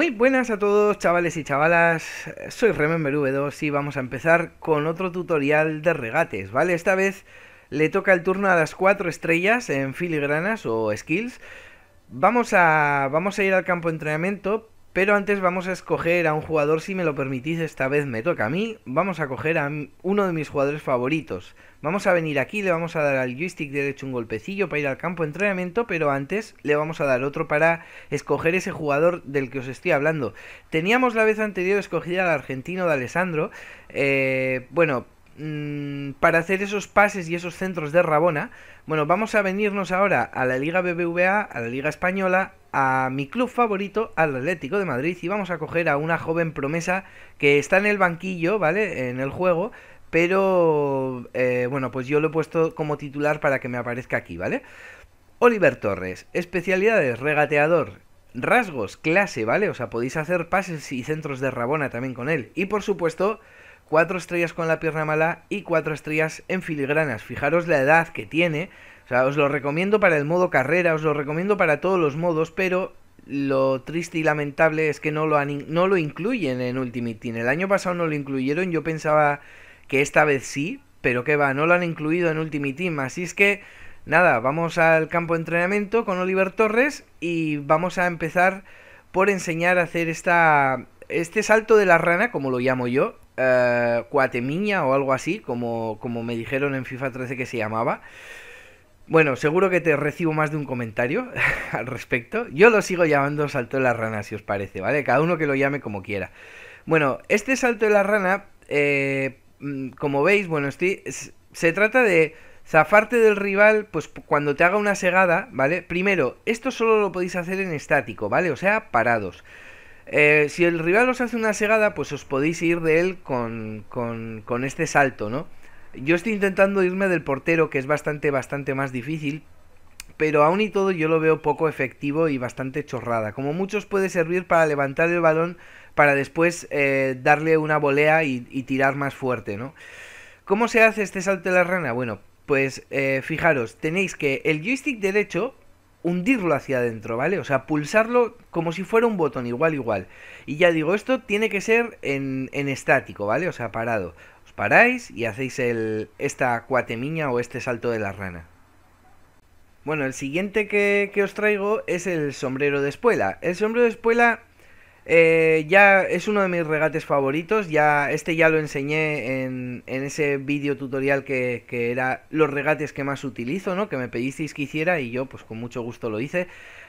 Muy buenas a todos chavales y chavalas, soy Remember V2 y vamos a empezar con otro tutorial de regates, ¿vale? Esta vez le toca el turno a las 4 estrellas en filigranas o skills. Vamos a, vamos a ir al campo de entrenamiento, pero antes vamos a escoger a un jugador, si me lo permitís, esta vez me toca a mí. Vamos a coger a uno de mis jugadores favoritos. Vamos a venir aquí, le vamos a dar al joystick derecho un golpecillo para ir al campo de entrenamiento, pero antes le vamos a dar otro para escoger ese jugador del que os estoy hablando. Teníamos la vez anterior escogida al argentino de Alessandro. Eh, bueno, Mm, para hacer esos pases y esos centros de Rabona, bueno, vamos a venirnos ahora a la Liga BBVA, a la Liga Española, a mi club favorito, al Atlético de Madrid, y vamos a coger a una joven promesa que está en el banquillo, ¿vale? En el juego, pero eh, bueno, pues yo lo he puesto como titular para que me aparezca aquí, ¿vale? Oliver Torres, especialidades, regateador, rasgos, clase, ¿vale? O sea, podéis hacer pases y centros de Rabona también con él. Y por supuesto, 4 estrellas con la pierna mala y 4 estrellas en filigranas. Fijaros la edad que tiene. Sea, os lo recomiendo para el modo carrera, os lo recomiendo para todos los modos, pero lo triste y lamentable es que no lo, no lo incluyen en Ultimate Team. El año pasado no lo incluyeron, yo pensaba que esta vez sí, pero que va, no lo han incluido en Ultimate Team. Así es que, nada, vamos al campo de entrenamiento con Oliver Torres y vamos a empezar por enseñar a hacer esta, este salto de la rana, como lo llamo yo, uh, Cuatemiña o algo así, como, como me dijeron en FIFA 13 que se llamaba. Bueno, seguro que te recibo más de un comentario al respecto. Yo lo sigo llamando salto de la rana, si os parece, ¿vale? Cada uno que lo llame como quiera. Bueno, este salto de la rana, eh, mm, como veis, bueno, estoy, se trata de zafarte del rival, pues cuando te haga una segada, ¿vale? Primero, esto solo lo podéis hacer en estático, ¿vale? O sea, parados. Eh, si el rival os hace una segada, pues os podéis ir de él con, con, este salto, ¿no? Yo estoy intentando irme del portero, que es bastante, bastante más difícil, pero aún y todo yo lo veo poco efectivo y bastante chorrada. Como muchos puede servir para levantar el balón para después eh, darle una volea y, tirar más fuerte, ¿no? ¿Cómo se hace este salto de la rana? Bueno, pues eh, fijaros, tenéis que el joystick derecho hundirlo hacia adentro, ¿vale? O sea, pulsarlo como si fuera un botón, igual, igual. Y ya digo, esto tiene que ser en, en estático, ¿vale? O sea, parado. Paráis y hacéis el, esta cuatemiña o este salto de la rana. Bueno, el siguiente que, os traigo es el sombrero de espuela. El sombrero de espuela eh, ya es uno de mis regates favoritos. Ya, este ya lo enseñé en, ese vídeo tutorial que, que, era los regates que más utilizo, ¿no? Que me pedisteis que hiciera y yo pues con mucho gusto lo hice.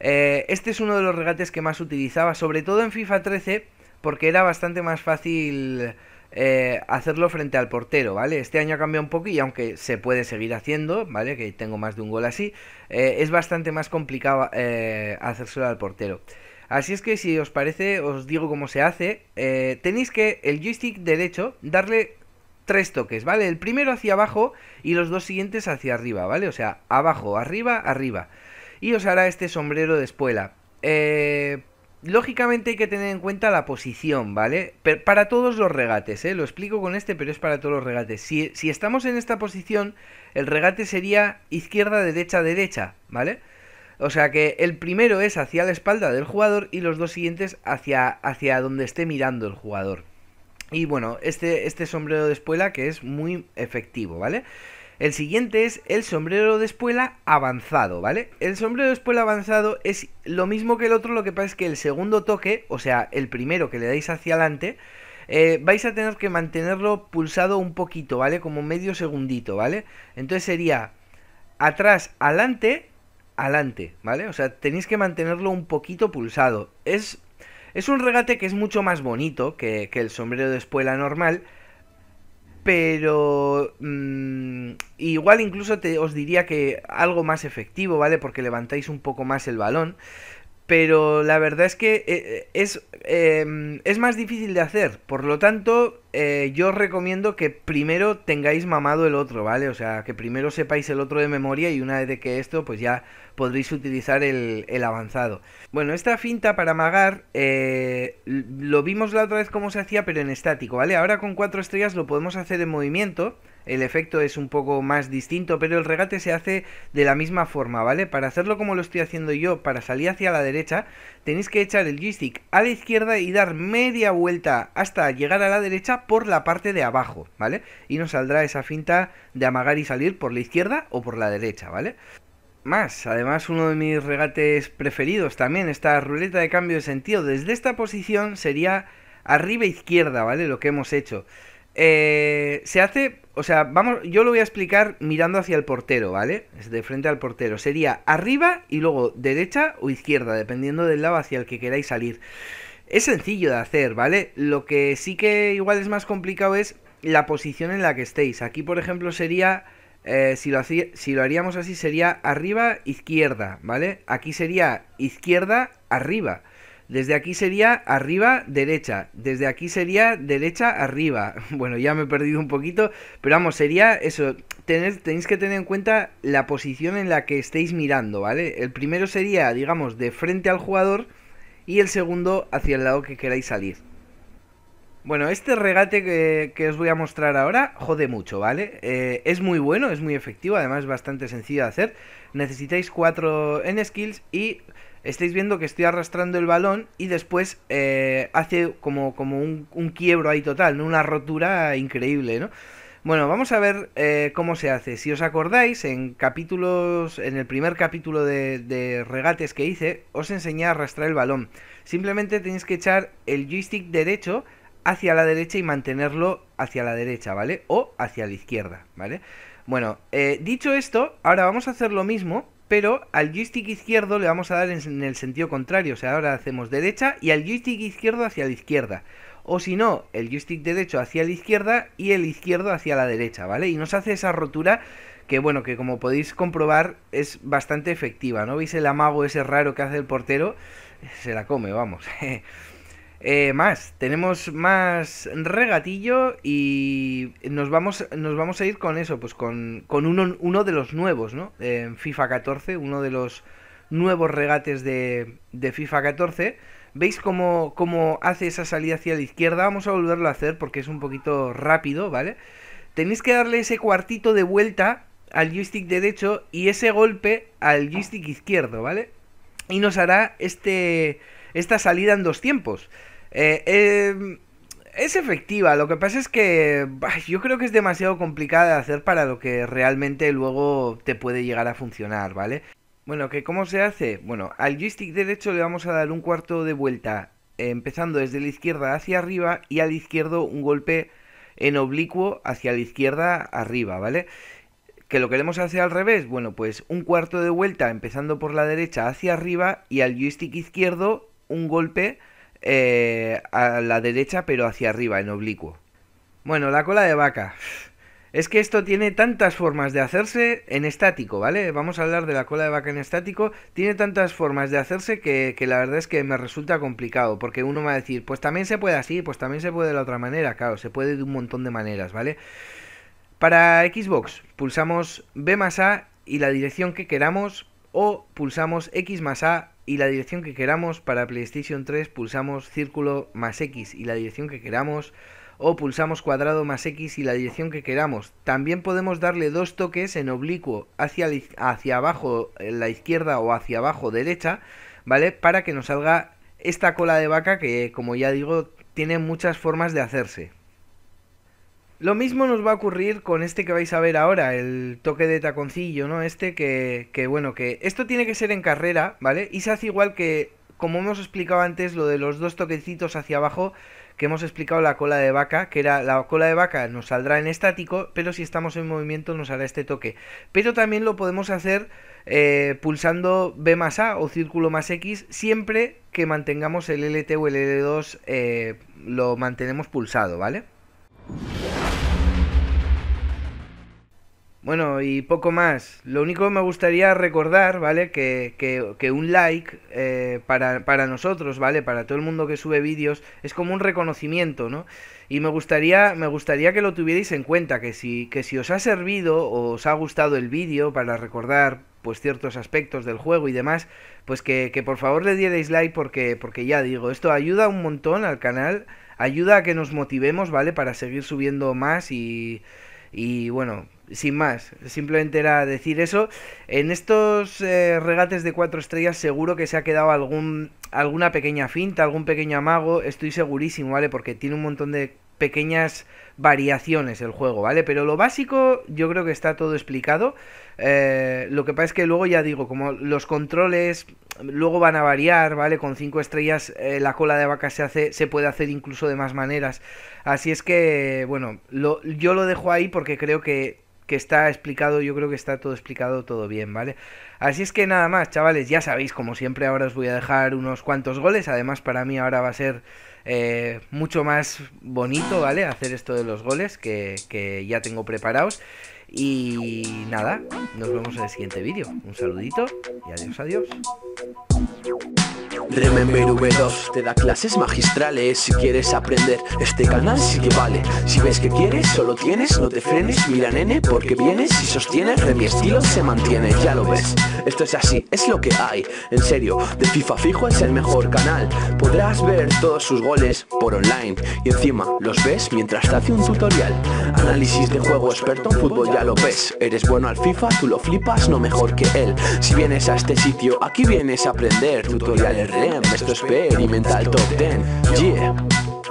Eh, este es uno de los regates que más utilizaba, sobre todo en FIFA 13, porque era bastante más fácil eh, hacerlo frente al portero, ¿vale? Este año ha cambiado un poco y aunque se puede seguir haciendo, ¿vale? Que tengo más de un gol así, es bastante más complicado hacérselo al portero. Así es que si os parece, os digo cómo se hace. Eh, tenéis que el joystick derecho darle tres toques, ¿vale? El primero hacia abajo y los dos siguientes hacia arriba, ¿vale? O sea, abajo, arriba, arriba. Y os hará este sombrero de espuela. Eh, lógicamente hay que tener en cuenta la posición, ¿vale? para todos los regates, ¿eh? Lo explico con este, pero es para todos los regates. Si, estamos en esta posición, el regate sería izquierda, derecha, derecha, ¿vale? O sea que el primero es hacia la espalda del jugador y los dos siguientes hacia, hacia donde esté mirando el jugador. Y bueno, este, este sombrero de espuela que es muy efectivo, ¿vale? El siguiente es el sombrero de espuela avanzado, ¿vale? El sombrero de espuela avanzado es lo mismo que el otro, lo que pasa es que el segundo toque, o sea, el primero que le dais hacia adelante, eh, vais a tener que mantenerlo pulsado un poquito, ¿vale? Como medio segundito, ¿vale? Entonces sería atrás, adelante adelante, ¿vale? O sea, tenéis que mantenerlo un poquito pulsado. Es, es un regate que es mucho más bonito que, el sombrero de espuela normal, pero mm, igual incluso te, os diría que algo más efectivo, ¿vale? Porque levantáis un poco más el balón. Pero la verdad es que eh, es, em, es más difícil de hacer. Por lo tanto, eh, yo os recomiendo que primero tengáis mamado el otro, ¿vale? O sea, que primero sepáis el otro de memoria y una vez de que esto, pues ya podréis utilizar el, avanzado. Bueno, esta finta para amagar eh, lo vimos la otra vez cómo se hacía, pero en estático, ¿vale? Ahora con cuatro estrellas lo podemos hacer en movimiento el efecto es un poco más distinto, pero el regate se hace de la misma forma, ¿vale? Para hacerlo como lo estoy haciendo yo, para salir hacia la derecha, tenéis que echar el joystick a la izquierda y dar media vuelta hasta llegar a la derecha por la parte de abajo, ¿vale? Y nos saldrá esa finta de amagar y salir por la izquierda o por la derecha, ¿vale? Más, además uno de mis regates preferidos también, esta ruleta de cambio de sentido. Desde esta posición sería arriba izquierda, ¿vale? Lo que hemos hecho. Eh, se hace, o sea, vamos, yo lo voy a explicar mirando hacia el portero, ¿vale? De frente al portero. Sería arriba y luego derecha o izquierda, dependiendo del lado hacia el que queráis salir. Es sencillo de hacer, ¿vale? Lo que sí que igual es más complicado es la posición en la que estéis. Aquí, por ejemplo, sería, eh, si, lo si lo haríamos así, sería arriba, izquierda, ¿vale? Aquí sería izquierda, arriba. Desde aquí sería arriba, derecha. Desde aquí sería derecha, arriba. Bueno, ya me he perdido un poquito, pero vamos, sería eso. tenéis que tener en cuenta la posición en la que estéis mirando, ¿vale? El primero sería, digamos, de frente al jugador y el segundo hacia el lado que queráis salir. Bueno, este regate que, os voy a mostrar ahora jode mucho, ¿vale? Eh, es muy bueno, es muy efectivo, además es bastante sencillo de hacer. Necesitáis cuatro en skills y estáis viendo que estoy arrastrando el balón y después eh, hace como, como un, quiebro ahí total, ¿no? Una rotura increíble, ¿no? Bueno, vamos a ver eh, cómo se hace. Si os acordáis, en capítulos, en el primer capítulo de, regates que hice, os enseñé a arrastrar el balón. Simplemente tenéis que echar el joystick derecho hacia la derecha y mantenerlo hacia la derecha, ¿vale? O hacia la izquierda, ¿vale? Bueno, eh, dicho esto, ahora vamos a hacer lo mismo, pero al joystick izquierdo le vamos a dar en, el sentido contrario. O sea, ahora hacemos derecha y al joystick izquierdo hacia la izquierda. O si no, el joystick derecho hacia la izquierda y el izquierdo hacia la derecha, ¿vale? Y nos hace esa rotura que, bueno, que como podéis comprobar es bastante efectiva, ¿no? ¿Veis el amago ese raro que hace el portero? Se la come, vamos. Eh, más, tenemos más regatillo y nos vamos, nos vamos a ir con eso, pues con, uno, uno, de los nuevos, ¿no? En FIFA 14, uno de los nuevos regates de, FIFA 14. ¿Veis cómo, cómo, hace esa salida hacia la izquierda? Vamos a volverlo a hacer porque es un poquito rápido, ¿vale? Tenéis que darle ese cuartito de vuelta al joystick derecho y ese golpe al joystick izquierdo, ¿vale? Y nos hará este, esta salida en dos tiempos. Eh, em, es efectiva, lo que pasa es que yo creo que es demasiado complicada de hacer para lo que realmente luego te puede llegar a funcionar, ¿vale? Bueno, ¿que ¿cómo se hace? Bueno, al joystick derecho le vamos a dar un cuarto de vuelta empezando desde la izquierda hacia arriba y al izquierdo un golpe en oblicuo hacia la izquierda arriba, ¿vale? ¿Que lo queremos hacer al revés? Bueno, pues un cuarto de vuelta empezando por la derecha hacia arriba y al joystick izquierdo un golpe eh, a la derecha pero hacia arriba, en oblicuo. Bueno, la cola de vaca. Es que esto tiene tantas formas de hacerse en estático, ¿vale? Vamos a hablar de la cola de vaca en estático. Tiene tantas formas de hacerse que, que, la verdad es que me resulta complicado. Porque uno va a decir, pues también se puede así, pues también se puede de la otra manera. Claro, se puede de un montón de maneras, ¿vale? Para Xbox, pulsamos B más A y la dirección que queramos. O pulsamos X más A y la dirección que queramos. Para PlayStation 3 pulsamos círculo más X y la dirección que queramos. O pulsamos cuadrado más X y la dirección que queramos. También podemos darle dos toques en oblicuo hacia, hacia abajo la izquierda o hacia abajo derecha, ¿vale? Para que nos salga esta cola de vaca que, como ya digo, tiene muchas formas de hacerse. Lo mismo nos va a ocurrir con este que vais a ver ahora, el toque de taconcillo, ¿no? Este que, que, bueno, que esto tiene que ser en carrera, ¿vale? Y se hace igual que, como hemos explicado antes, lo de los dos toquecitos hacia abajo, que hemos explicado la cola de vaca, que era la cola de vaca nos saldrá en estático, pero si estamos en movimiento nos hará este toque. Pero también lo podemos hacer eh, pulsando B más A o círculo más X, siempre que mantengamos el LT o el L2 eh, lo mantenemos pulsado, ¿vale? Bueno, y poco más. Lo único que me gustaría recordar, ¿vale? Que, que, un like eh, para, para, nosotros, ¿vale? Para todo el mundo que sube vídeos, es como un reconocimiento, ¿no? Y me gustaría, me gustaría que lo tuvierais en cuenta, que si, que si os ha servido o os ha gustado el vídeo para recordar pues ciertos aspectos del juego y demás, pues que, que por favor le dierais like porque, porque ya digo, esto ayuda un montón al canal, ayuda a que nos motivemos, ¿vale? Para seguir subiendo más y, y bueno, sin más, simplemente era decir eso. En estos eh, regates de cuatro estrellas seguro que se ha quedado algún, alguna pequeña finta, algún pequeño amago, estoy segurísimo, ¿vale? Porque tiene un montón de pequeñas variaciones el juego, ¿vale? Pero lo básico yo creo que está todo explicado. Eh, lo que pasa es que luego ya digo, como los controles luego van a variar, ¿vale? Con cinco estrellas eh, la cola de vaca se hace, se puede hacer incluso de más maneras. Así es que, bueno, yo lo dejo ahí porque creo que que está explicado, yo creo que está todo explicado todo bien, ¿vale? Así es que nada más, chavales, ya sabéis, como siempre ahora os voy a dejar unos cuantos goles, además para mí ahora va a ser eh, mucho más bonito, ¿vale? Hacer esto de los goles que, que ya tengo preparados. Y nada, nos vemos en el siguiente vídeo. Un saludito y adiós, adiós. Remember V2 te da clases magistrales. Si quieres aprender, este canal sí que vale. Si ves que quieres, solo tienes, no te frenes. Mira nene, porque vienes y sostienes De estilo se mantiene, ya lo ves. Esto es así, es lo que hay. En serio, de FIFA Fijo es el mejor canal. Podrás ver todos sus goles por online. Y encima los ves mientras te hace un tutorial. Análisis de juego experto en fútbol, ya lo ves. Eres bueno al FIFA, tú lo flipas, no mejor que él. Si vienes a este sitio, aquí vienes a aprender Tutoriales REM, esto es Experimental Top 10 Yeah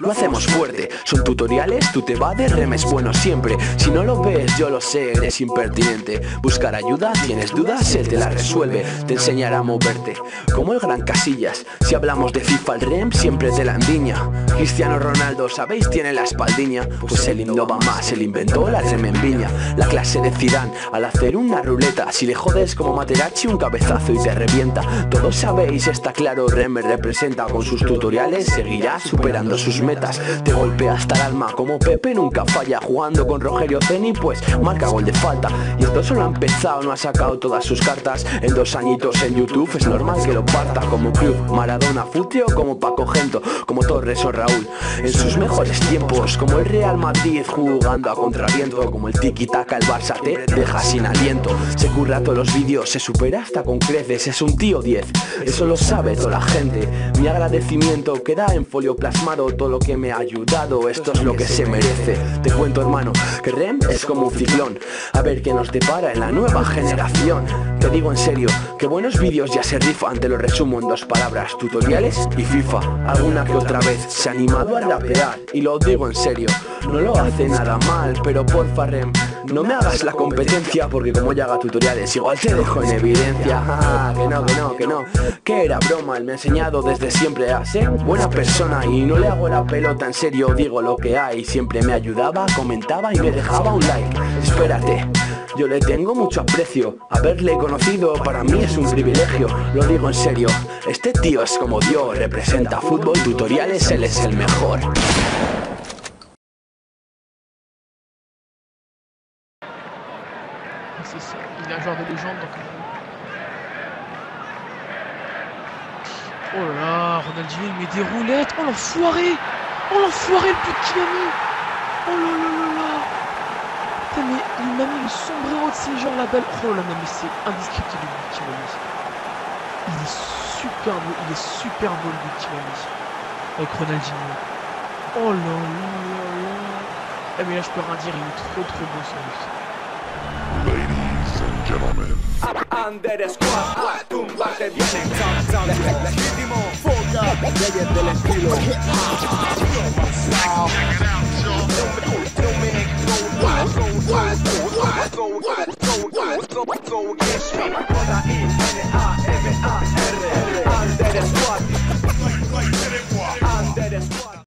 lo hacemos fuerte, son tutoriales, tú te vas de remes. Bueno siempre. Si no lo ves, yo lo sé, eres impertinente. Buscar ayuda, tienes dudas, él te la resuelve. Te enseñará a moverte, como el gran Casillas. Si hablamos de FIFA, el rem siempre te la endiña Cristiano Ronaldo, ¿sabéis? Tiene la espaldiña. Pues él innova más, él inventó la remembiña La clase de Zidane, al hacer una ruleta. Si le jodes como Materazzi un cabezazo y te revienta. Todos sabéis, está claro, Rem representa. Con sus tutoriales seguirá superando sus metas. Te golpea hasta el alma como Pepe nunca falla. Jugando con Rogerio Ceni pues marca gol de falta. Y esto solo ha empezado, no ha sacado todas sus cartas. En dos añitos en YouTube es normal que lo parta Como Club, Maradona, Futio como Paco Gento Como Torres o Raúl. En sus mejores tiempos como el Real Madrid Jugando a contraviento como el Tiki Taka el Barça te deja sin aliento. Se curra todos los vídeos, se supera hasta con creces. Es un tío 10, eso lo sabe toda la gente. Mi agradecimiento queda en folio plasmado todo lo que me ha ayudado, esto es lo que se merece. Te cuento hermano, que REM es como un ciclón. A ver qué nos depara en la nueva generación. Te digo en serio, que buenos vídeos ya se rifan Te lo resumo en dos palabras, tutoriales y FIFA. Alguna que otra vez se ha animado a rapear Y lo digo en serio, no lo hace nada mal Pero porfa Rem, no me hagas la competencia Porque como ya haga tutoriales igual te dejo en evidencia. Ah, Que no, que no, que no Que era broma, él me ha enseñado desde siempre a ser buena persona Y no le hago la pelota, en serio digo lo que hay Siempre me ayudaba, comentaba y me dejaba un like Espérate yo le tengo mucho aprecio, haberle conocido para mí es un privilegio, lo digo en serio. Este tío es como Dios, representa fútbol, tutoriales, él es el mejor. Donc... Oh là là, Ronaldinho il met des roulettes, oh l'enfoiré. Oh l'enfoiré le but qu'il a mis. Oh là là là là. Putain mais il m'a mis le sombrero de ces gens là-bas Oh là non mais c'est indescriptible le but qu'il m'a mis. Il est super beau, il est super beau le but qu'il m'a mis. Avec Ronaldinho. Oh là là là là. Eh mais là je peux rien dire, il est trop trop beau son but gentlemen. Under Squad, a tumbar te vienen. Legítimo, foca, leyes del estilo. J-I-N-N-A-M-A-R Under Squad